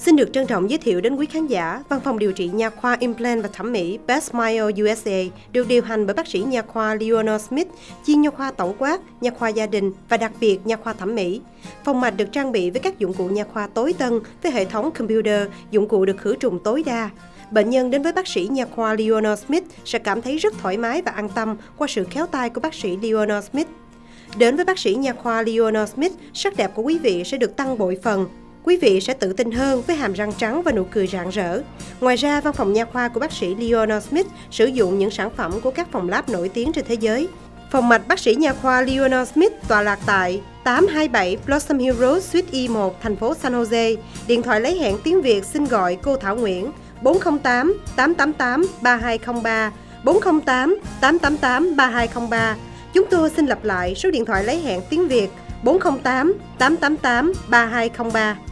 Xin được trân trọng giới thiệu đến quý khán giả, Văn phòng điều trị nha khoa Implant và thẩm mỹ Best Smile USA được điều hành bởi bác sĩ nha khoa Leonor Smith, chuyên nha khoa tổng quát, nha khoa gia đình và đặc biệt nha khoa thẩm mỹ. Phòng mạch được trang bị với các dụng cụ nha khoa tối tân với hệ thống computer, dụng cụ được khử trùng tối đa. Bệnh nhân đến với bác sĩ nha khoa Leonor Smith sẽ cảm thấy rất thoải mái và an tâm qua sự khéo tay của bác sĩ Leonor Smith. Đến với bác sĩ nha khoa Leonor Smith, sắc đẹp của quý vị sẽ được tăng bội phần quý vị sẽ tự tin hơn với hàm răng trắng và nụ cười rạng rỡ. Ngoài ra, văn phòng nha khoa của bác sĩ Leonard Smith sử dụng những sản phẩm của các phòng lab nổi tiếng trên thế giới. Phòng mạch bác sĩ nha khoa Leonard Smith tọa lạc tại 827 Blossom Hill Road, Suite E1, thành phố San Jose. Điện thoại lấy hẹn tiếng Việt xin gọi cô Thảo Nguyễn 408 888 3203 408 888 3203. Chúng tôi xin lặp lại số điện thoại lấy hẹn tiếng Việt 408 888 3203.